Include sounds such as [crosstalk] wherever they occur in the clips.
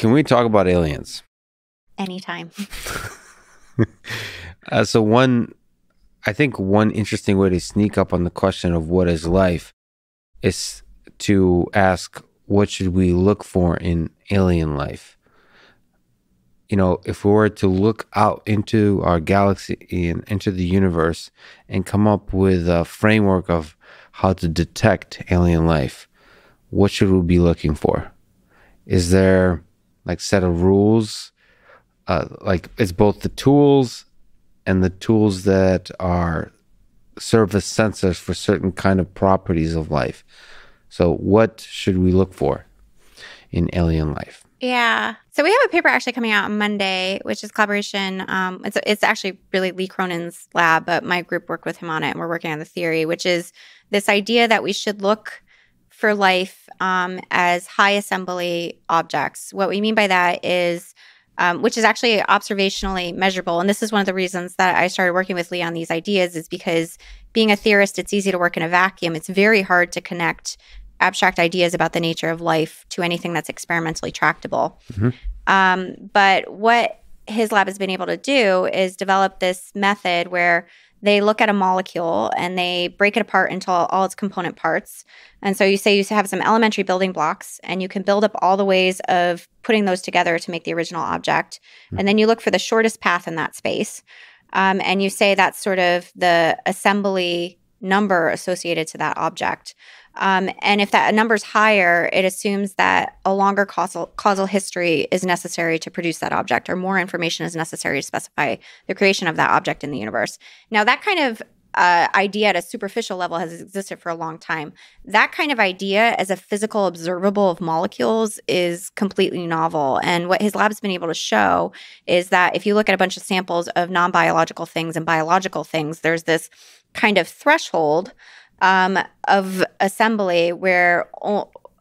can we talk about aliens? Anytime. [laughs] uh, so one, I think one interesting way to sneak up on the question of what is life is to ask what should we look for in alien life. You know, if we were to look out into our galaxy and into the universe and come up with a framework of how to detect alien life, what should we be looking for? Is there like set of rules? Uh, like it's both the tools and the tools that are serve as sensors for certain kind of properties of life. So, what should we look for in alien life? Yeah. So we have a paper actually coming out on Monday, which is collaboration. Um, it's it's actually really Lee Cronin's lab, but my group worked with him on it, and we're working on the theory, which is this idea that we should look for life um, as high assembly objects. What we mean by that is, um, which is actually observationally measurable, and this is one of the reasons that I started working with Lee on these ideas, is because being a theorist, it's easy to work in a vacuum. It's very hard to connect abstract ideas about the nature of life to anything that's experimentally tractable. Mm-hmm. Um, but what his lab has been able to do is develop this method where they look at a molecule and they break it apart into all, all, its component parts. And so you say you have some elementary building blocks and you can build up all the ways of putting those together to make the original object. Mm-hmm. And then you look for the shortest path in that space. Um, and you say that's sort of the assembly number associated to that object. Um, and if that number is higher, it assumes that a longer causal, causal history is necessary to produce that object, or more information is necessary to specify the creation of that object in the universe. Now, that kind of uh, idea at a superficial level has existed for a long time. That kind of idea as a physical observable of molecules is completely novel. And what his lab's been able to show is that if you look at a bunch of samples of non biological things and biological things, there's this kind of threshold um, of assembly where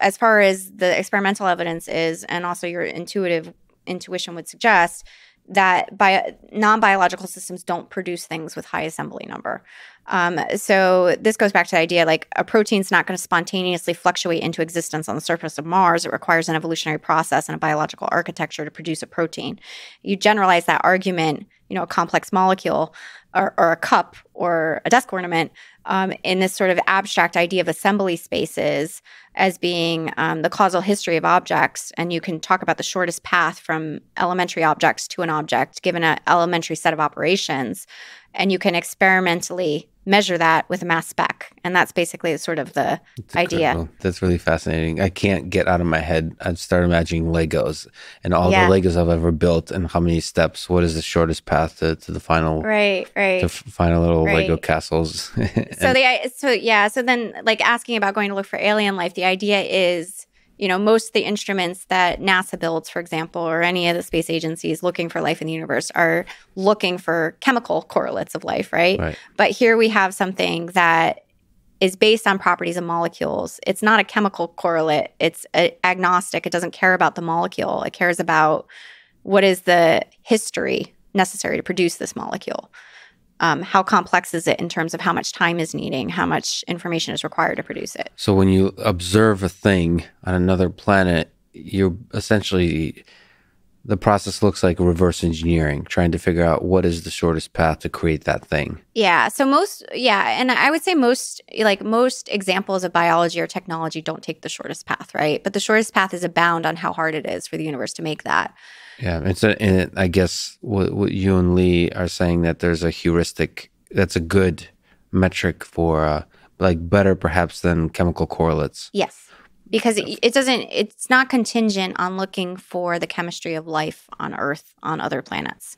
as far as the experimental evidence is and also your intuitive intuition would suggest that bio, non-biological systems don't produce things with high assembly number. Um, so this goes back to the idea like a protein's not going to spontaneously fluctuate into existence on the surface of mars. It requires an evolutionary process and a biological architecture to produce a protein. You generalize that argument you know a complex molecule or, or a cup or a desk ornament um, in this sort of abstract idea of assembly spaces as being um, the causal history of objects. And you can talk about the shortest path from elementary objects to an object given an elementary set of operations. And you can experimentally measure that with a mass spec. And that's basically sort of the idea. That's really fascinating. I can't get out of my head. I start imagining Legos and all yeah. the Legos I've ever built and how many steps. What is the shortest path to, to the final? Right, right. To final little right. Lego castles. so [laughs] the so yeah. So then, like asking about going to look for alien life, the idea is you know, most of the instruments that NASA builds, for example, or any of the space agencies looking for life in the universe are looking for chemical correlates of life, right? right? But here we have something that is based on properties of molecules. It's not a chemical correlate, it's agnostic. It doesn't care about the molecule, it cares about what is the history necessary to produce this molecule um, how complex is it in terms of how much time is needing, how much information is required to produce it. So when you observe a thing on another planet, you're essentially the process looks like reverse engineering, trying to figure out what is the shortest path to create that thing. Yeah. So most, yeah, and I would say most, like most examples of biology or technology don't take the shortest path, right? But the shortest path is a bound on how hard it is for the universe to make that. Yeah, it's a, and I guess what, what you and Lee are saying that there's a heuristic that's a good metric for uh, like better perhaps than chemical correlates. Yes, because it, it doesn't. It's not contingent on looking for the chemistry of life on Earth on other planets.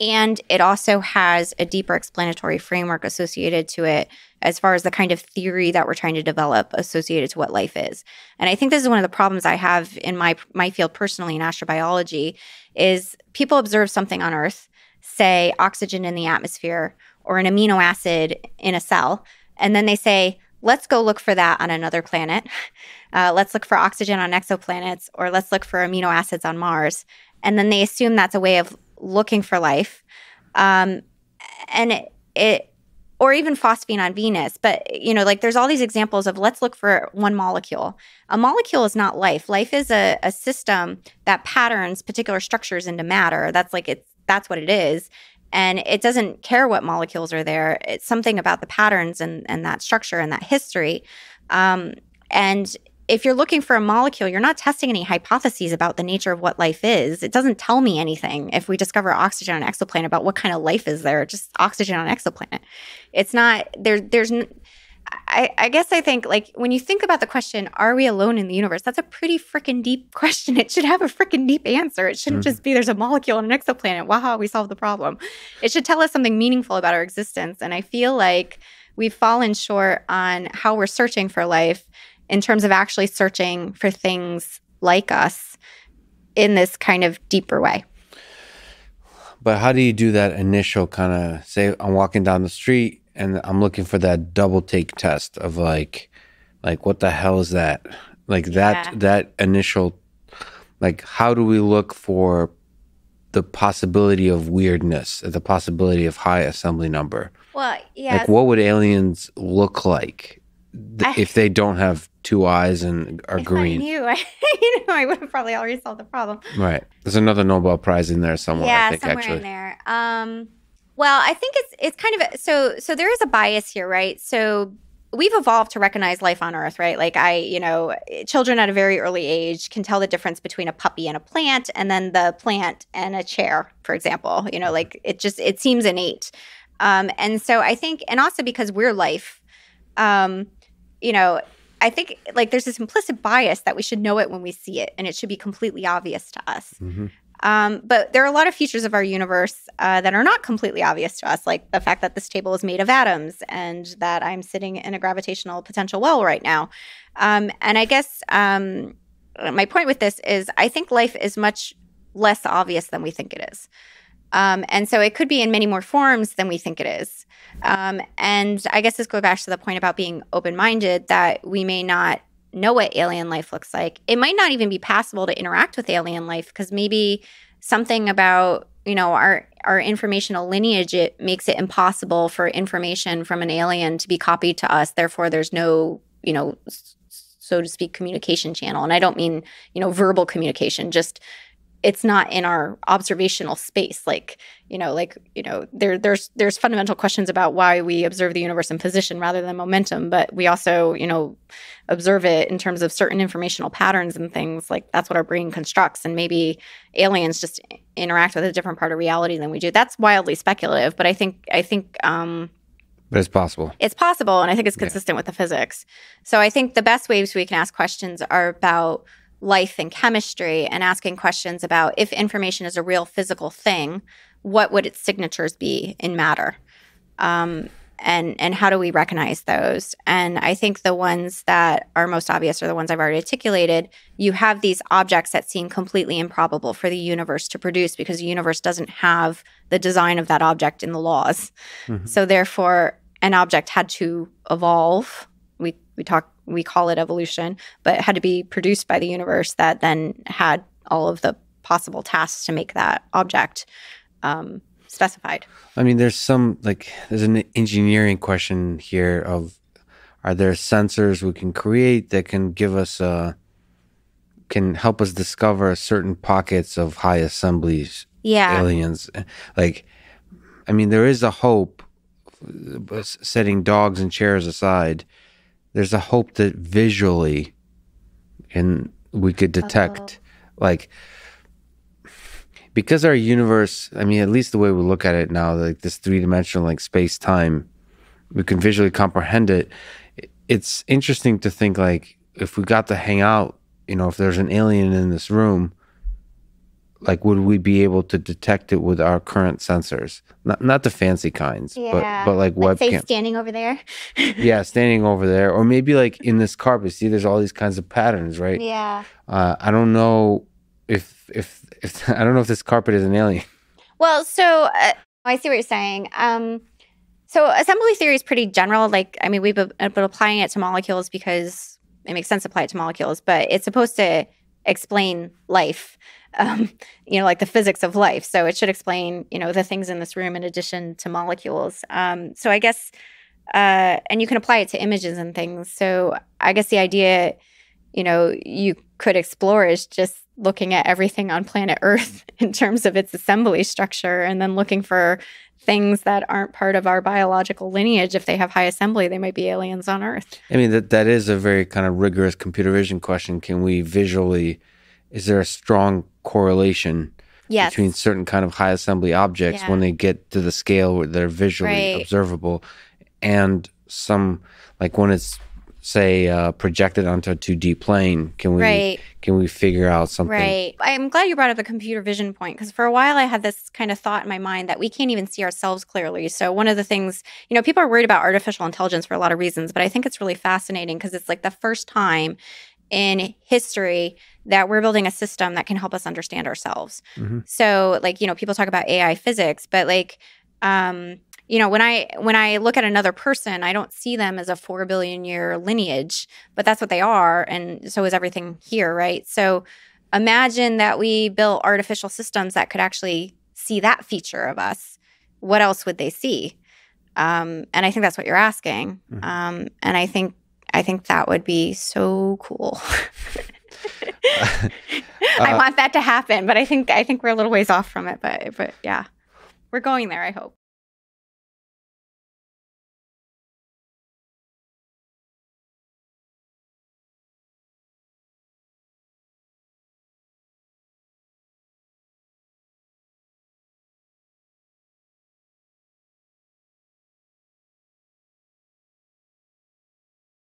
And it also has a deeper explanatory framework associated to it as far as the kind of theory that we're trying to develop associated to what life is. And I think this is one of the problems I have in my my field personally in astrobiology is people observe something on Earth, say oxygen in the atmosphere or an amino acid in a cell, and then they say, let's go look for that on another planet. [laughs] Uh, let's look for oxygen on exoplanets, or let's look for amino acids on Mars. And then they assume that's a way of looking for life. Um, and it, it or even phosphine on Venus. But, you know, like there's all these examples of let's look for one molecule. A molecule is not life. Life is a, a system that patterns particular structures into matter. That's like it's that's what it is. And it doesn't care what molecules are there. It's something about the patterns and, and that structure and that history. Um, and if you're looking for a molecule, you're not testing any hypotheses about the nature of what life is. It doesn't tell me anything if we discover oxygen on an exoplanet about what kind of life is there, just oxygen on an exoplanet. It's not there there's I, I guess I think like when you think about the question, are we alone in the universe? That's a pretty freaking deep [laughs] question. It should have a freaking deep answer. It shouldn't mm-hmm. just be there's a molecule on an exoplanet. Wow, we solved the problem. It should tell us something meaningful about our existence. And I feel like we've fallen short on how we're searching for life in terms of actually searching for things like us in this kind of deeper way. But how do you do that initial kind of say I'm walking down the street and I'm looking for that double take test of like like what the hell is that? Like that yeah. that initial like how do we look for the possibility of weirdness, the possibility of high assembly number? Well, yeah. Like what would aliens look like th- if they don't have two eyes and are if green. I knew, [laughs] I, you know, I would have probably already solved the problem. Right. There's another Nobel Prize in there somewhere. Yeah, think, somewhere actually. in there. Um, well, I think it's it's kind of a, so so there is a bias here, right? So we've evolved to recognize life on earth right like i you know children at a very early age can tell the difference between a puppy and a plant and then the plant and a chair for example you know like it just it seems innate um, and so i think and also because we're life um, you know I think like there's this implicit bias that we should know it when we see it, and it should be completely obvious to us. Mm-hmm. Um, but there are a lot of features of our universe uh, that are not completely obvious to us, like the fact that this table is made of atoms and that I'm sitting in a gravitational potential well right now. Um, and I guess um, my point with this is I think life is much less obvious than we think it is. Um, and so it could be in many more forms than we think it is. Um, and I guess this goes back to the point about being open minded that we may not know what alien life looks like. It might not even be possible to interact with alien life because maybe something about you know our our informational lineage it makes it impossible for information from an alien to be copied to us therefore there's no you know so to speak communication channel and i don't mean you know verbal communication just it's not in our observational space like you know like you know there there's there's fundamental questions about why we observe the universe in position rather than momentum but we also you know observe it in terms of certain informational patterns and things like that's what our brain constructs and maybe aliens just interact with a different part of reality than we do that's wildly speculative but i think i think um but it's possible. It's possible. And I think it's consistent yeah. with the physics. So I think the best ways we can ask questions are about life and chemistry and asking questions about if information is a real physical thing, what would its signatures be in matter? Um, and and how do we recognize those? And I think the ones that are most obvious are the ones I've already articulated. You have these objects that seem completely improbable for the universe to produce because the universe doesn't have the design of that object in the laws. Mm-hmm. So therefore, an object had to evolve. We we talk we call it evolution, but it had to be produced by the universe that then had all of the possible tasks to make that object um, specified. I mean, there's some like there's an engineering question here of are there sensors we can create that can give us a can help us discover certain pockets of high assemblies yeah aliens like i mean there is a hope uh, setting dogs and chairs aside there's a hope that visually and we could detect oh. like because our universe i mean at least the way we look at it now like this three-dimensional like space time we can visually comprehend it it's interesting to think like if we got to hang out you know if there's an alien in this room like would we be able to detect it with our current sensors? Not not the fancy kinds yeah. but but like Let's webcam. standing over there? [laughs] Yeah standing over there or maybe like in this carpet see there's all these kinds of patterns right? Yeah. Uh, i don't know if if if [laughs] i don't know if this carpet is an alien. Well so uh, i see what you're saying. Um so assembly theory is pretty general like i mean we've been applying it to molecules because it makes sense to apply it to molecules but it's supposed to explain life um, you know, like the physics of life. So it should explain, you know, the things in this room in addition to molecules. Um, so I guess, uh, and you can apply it to images and things. So I guess the idea, you know, you could explore is just looking at everything on planet Earth [laughs] in terms of its assembly structure and then looking for things that aren't part of our biological lineage if they have high assembly they might be aliens on earth i mean that that is a very kind of rigorous computer vision question can we visually is there a strong correlation yes. between certain kind of high assembly objects yeah. when they get to the scale where they're visually right. observable and some like when it's say uh, projected onto a 2D plane can we right. can we figure out something right i'm glad you brought up the computer vision point because for a while i had this kind of thought in my mind that we can't even see ourselves clearly so one of the things you know people are worried about artificial intelligence for a lot of reasons but i think it's really fascinating because it's like the first time in history that we're building a system that can help us understand ourselves. Mm-hmm. So like, you know, people talk about AI physics, but like um you know, when I when I look at another person, I don't see them as a 4 billion year lineage, but that's what they are and so is everything here, right? So imagine that we built artificial systems that could actually see that feature of us. What else would they see? Um, and I think that's what you're asking. Mm-hmm. Um, and I think I think that would be so cool. [laughs] uh, I want that to happen, but I think I think we're a little ways off from it. But but yeah, we're going there. I hope.